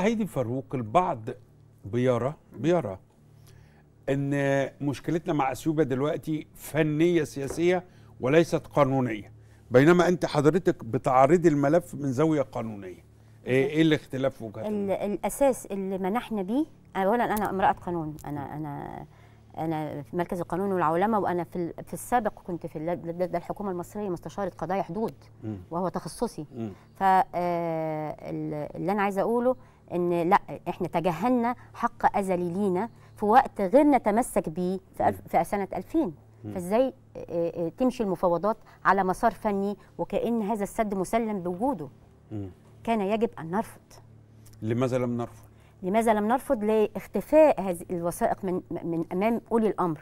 هيدي فاروق البعض بيرى بيرى إن مشكلتنا مع أثيوبيا دلوقتي فنية سياسية وليست قانونية بينما أنت حضرتك بتعرضي الملف من زاوية قانونية إيه إيه الاختلاف في وجهه؟ الأساس اللي منحنا بيه اولا أنا امرأة قانون أنا أنا أنا في مركز القانون والعولمة وأنا في في السابق كنت في لدى الحكومة المصرية مستشارة قضايا حدود. وهو تخصصي مم. فاللي أنا عايزة أقوله إن لا إحنا تجاهلنا حق أزلي لينا في وقت غير نتمسك بيه في, في سنة 2000 فإزاي آه، آه، تمشي المفاوضات على مسار فني وكأن هذا السد مسلم بوجوده. كان يجب أن نرفض. لماذا لم نرفض؟ لماذا لم نرفض؟ لاختفاء هذه الوثائق من من أمام أولي الأمر.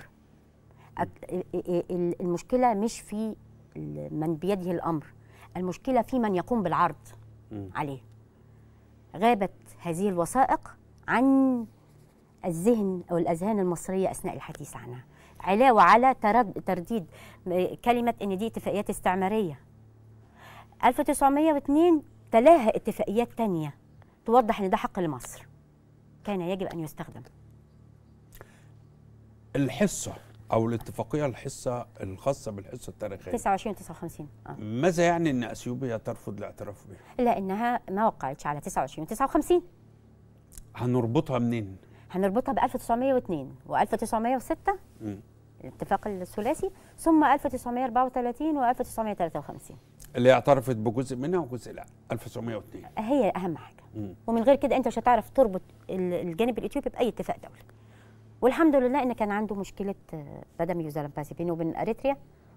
ال- المشكلة مش في من بيده الأمر. المشكلة في من يقوم بالعرض. عليه. غابت هذه الوثائق عن الذهن أو الأذهان المصرية أثناء الحديث عنها. علاوه على ترد ترديد كلمة إن دي اتفاقيات استعمارية. 1902 تلاها اتفاقيات تانية توضح إن ده حق لمصر. كان يجب أن يستخدم. الحصة أو الاتفاقية الحصة الخاصة بالحصة التاريخية 29 59 آه. ماذا يعني أن أثيوبيا ترفض الاعتراف بها؟ لانها ما وقعتش على 29 59 هنربطها منين؟ هنربطها ب 1902 و1906 مم. الاتفاق الثلاثي ثم 1934 و 1953 اللي اعترفت بجزء منها وجزء لا 1902 هي أهم حاجة مم. ومن غير كده أنت مش هتعرف تربط ال- الجانب الإثيوبي بأي اتفاق دولي والحمد لله إن كان عنده مشكلة آه، بدم يوزالمباسي بينه وبين أريتريا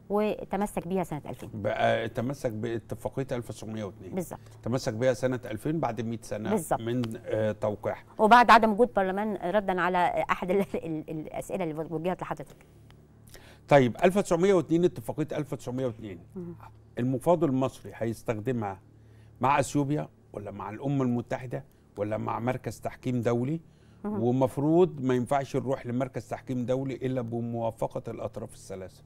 وتمسك بيها سنة 2000 بقى تمسك باتفاقيه 1902 بالظبط. تمسك بها سنة 2000 بعد 100 سنة بالظبط. من آه، توقيعها. وبعد عدم وجود برلمان ردا على أحد ال- ال- الأسئلة اللي وجهت لحضرتك. طيب 1902 اتفاقية 1902 المفاوض المصري هيستخدمها مع أثيوبيا ولا مع الأمم المتحدة ولا مع مركز تحكيم دولي ومفروض ما ينفعش نروح لمركز تحكيم دولي إلا بموافقة الأطراف الثلاثة.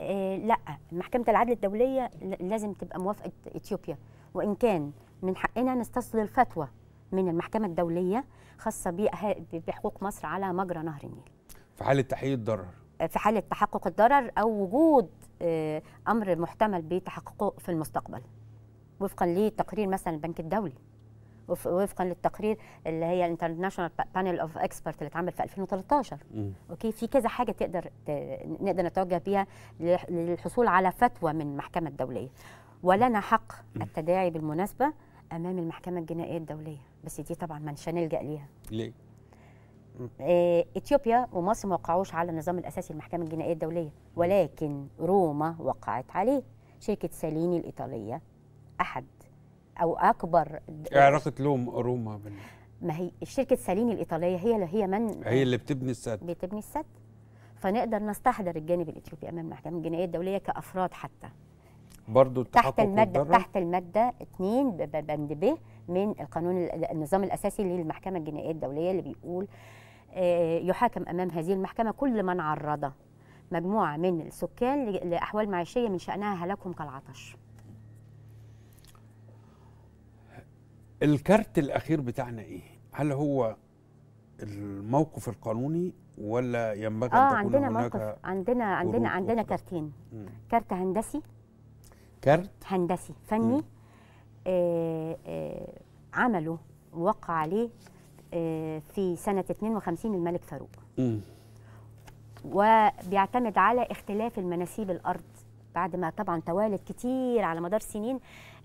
آه لا محكمة العدل الدولية ل- لازم تبقى موافقة إثيوبيا. وإن كان من حقنا نستصدر فتوى من المحكمة الدولية خاصة بها- بحقوق مصر على مجرى نهر النيل. في حالة تحقيق الضرر. آه، في حالة تحقق الضرر أو وجود آه، أمر محتمل بتحققه في المستقبل. وفقا لتقرير مثلا البنك الدولي. وفقا للتقرير اللي هي ال international panel of experts اللي اتعمل في 2013 مم. okay؟ في كذا حاجة تقدر ت- نقدر نتوجه بيها للح- للحصول على فتوى من المحكمة الدولية. ولنا حق التداعي بالمناسبة أمام المحكمة الجنائية الدولية. بس دي طبعا مش هنلجا ليها. ليه؟ آه، إثيوبيا ومصر ما وقعوش على النظام الأساسي للمحكمة الجنائية الدولية. ولكن روما وقعت عليه. شركة ساليني الإيطالية أو أكبر إيه علاقة لهم روما بال... ما هي شركة ساليني الإيطالية هي اللي هي من هي اللي بتبني السد. بتبني السد. فنقدر نستحضر الجانب الإثيوبي أمام المحكمة الجنائية الدولية كأفراد حتى. برضو تحت الماده الضرر تحت المادة 2 ب- ب- بند ب من القانون ال- النظام الأساسي للمحكمة الجنائية الدولية اللي بيقول آه، يحاكم أمام هذه المحكمة كل من عرض مجموعة من السكان لأحوال معيشية من شأنها هلاكهم كالعطش. الكارت الأخير بتاعنا إيه؟ هل هو الموقف القانوني ولا ينبغي آه ان تكون عندنا هناك موقف عندنا عندنا عندنا. كارتين مم. كارت هندسي كارت هندسي فني. آه آه عمله وقع عليه آه في سنة 52 الملك فاروق مم. وبيعتمد على اختلاف المناسيب الأرض بعد ما طبعا توالت كتير على مدار سنين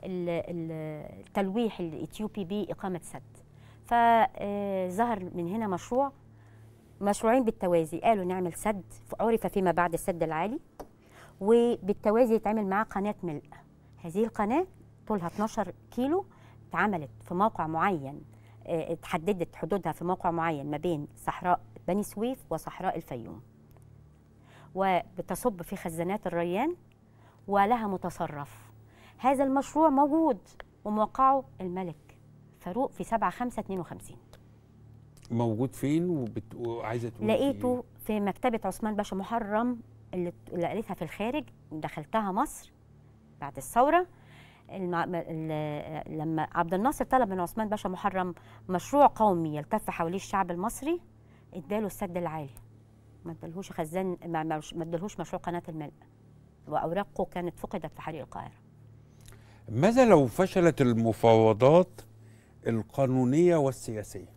ال- ال- التلويح الإثيوبي بإقامة سد. فظهر من هنا مشروع مشروعين بالتوازي. قالوا نعمل سد عرف فيما بعد السد العالي وبالتوازي يتعمل معاه قناة ملء. هذه القناة طولها 12 كيلو اتعملت في موقع معين آه، اتحددت حدودها في موقع معين ما بين صحراء بني سويف وصحراء الفيوم. وبتصب في خزانات الريان ولها متصرف. هذا المشروع موجود وموقعه الملك فاروق في 7 5 52 موجود فين وبت... وعايزة تقول لقيته في مكتبة عثمان باشا محرم اللي قالتها في الخارج دخلتها مصر بعد الثورة. المع... ال- لما عبد الناصر طلب من عثمان باشا محرم مشروع قومي يلتف حواليه الشعب المصري اداله السد العالي. ما ادالهوش خزان ما ادالهوش مشروع قناة الملء وأوراقه كانت فقدت في حريق القاهرة. ماذا لو فشلت المفاوضات القانونية والسياسية؟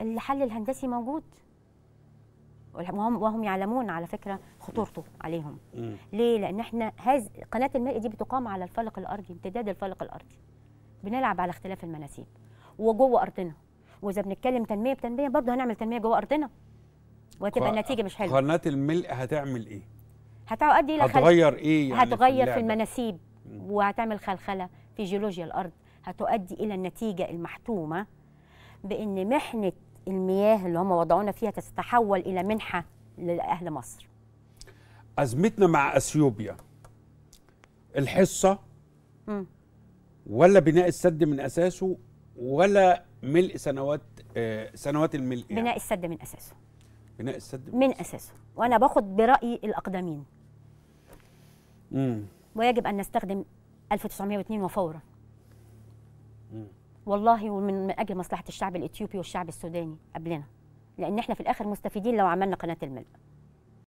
الحل الهندسي موجود. وهم وهم يعلمون على فكرة خطورته عليهم. مم. ليه؟ لأن إحنا هذه قناة الماء دي بتقام على الفلق الأرضي امتداد الفلق الأرضي. بنلعب على اختلاف المناسيب. وجوه أرضنا. وإذا بنتكلم تنمية بتنمية برضه هنعمل تنمية جوه أرضنا. وهتبقى النتيجة مش حلوة. قناة الملء هتعمل إيه؟ هتؤدي إلى. هتغير إيه يعني هتغير في اللعبة؟ المناسيب وهتعمل خلخلة في جيولوجيا الأرض هتؤدي إلى النتيجة المحتومة بإن محنة المياه اللي هم وضعونا فيها تتحول إلى منحة لأهل مصر أزمتنا مع أثيوبيا الحصة مم. ولا بناء السد من أساسه ولا ملء سنوات آه سنوات الملء يعني. بناء السد من أساسه بناء السد من أساسه وأنا باخد برأي الأقدمين مم. ويجب أن نستخدم 1902 وفورا. والله ومن من أجل مصلحة الشعب الإثيوبي والشعب السوداني قبلنا. لأن إحنا في الآخر مستفيدين لو عملنا قناة الملء.